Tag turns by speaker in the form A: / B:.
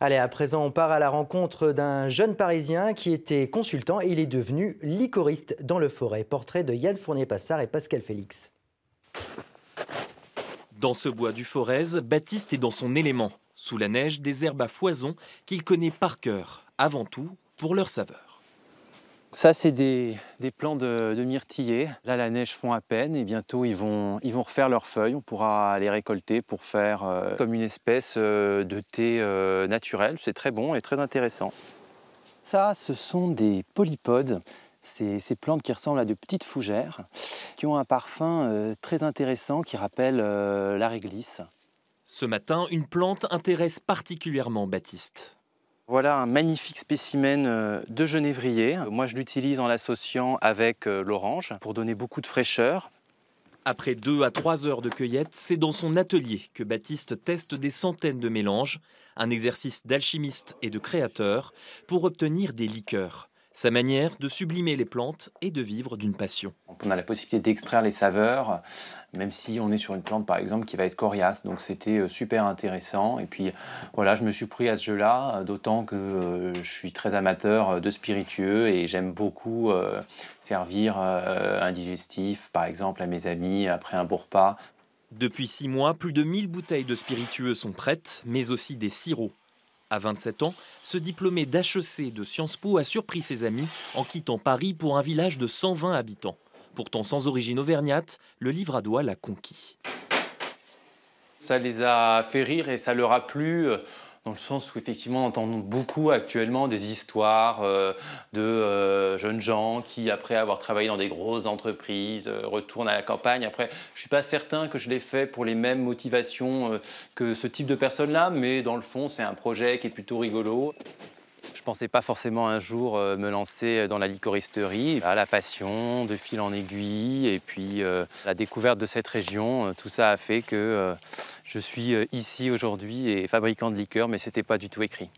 A: Allez, à présent, on part à la rencontre d'un jeune Parisien qui était consultant et il est devenu licoriste dans le forêt. Portrait de Yann Fournier-Passard et Pascal Félix.
B: Dans ce bois du Forez, Baptiste est dans son élément, sous la neige des herbes à foison qu'il connaît par cœur, avant tout pour leur saveur.
C: Ça, c'est des, plants de, myrtillers. Là, la neige fond à peine et bientôt, ils vont, ils vont refaire leurs feuilles. On pourra les récolter pour faire euh, comme une espèce euh, de thé euh, naturel. C'est très bon et très intéressant. Ça, ce sont des polypodes. Ces, ces plantes qui ressemblent à de petites fougères, qui ont un parfum très intéressant qui rappelle la réglisse.
B: Ce matin, une plante intéresse particulièrement Baptiste.
C: Voilà un magnifique spécimen euh, de genévrier. Moi, je l'utilise en l'associant avec euh, l'orange pour donner beaucoup de fraîcheur.
B: Après deux à trois heures de cueillette, c'est dans son atelier que Baptiste teste des centaines de mélanges, un exercice d'alchimiste et de créateur pour obtenir des liqueurs sa manière de sublimer les plantes et de vivre d'une passion.
C: On a la possibilité d'extraire les saveurs, même si on est sur une plante par exemple qui va être coriace, donc c'était euh, super intéressant. Et puis voilà, je me suis pris à ce jeu-là, euh, d'autant que euh, je suis très amateur de spiritueux et j'aime beaucoup servir un digestif par exemple à mes amis après un beau repas.
B: Depuis six mois, plus de 1000 bouteilles de spiritueux sont prêtes, mais aussi des sirops à 27 ans, ce diplômé d'HEC de Sciences Po a surpris ses amis en quittant Paris pour un village de 120 habitants. Pourtant sans origine auvergnate, le livradois l'a conquis.
C: Ça les a fait rire et ça leur a plu dans le sens où effectivement on entend beaucoup actuellement des histoires euh, de euh, jeunes gens qui, après avoir travaillé dans des grosses entreprises, euh, retournent à la campagne. Après, je ne suis pas certain que je l'ai fait pour les mêmes motivations que ce type de personnes-là, mais dans le fond, c'est un projet qui est plutôt rigolo. Je ne pensais pas forcément un jour me lancer dans la licoristerie. La passion, de fil en aiguille, et puis la découverte de cette région, tout ça a fait que je suis ici aujourd'hui et fabricant de liqueurs, mais ce n'était pas du tout écrit.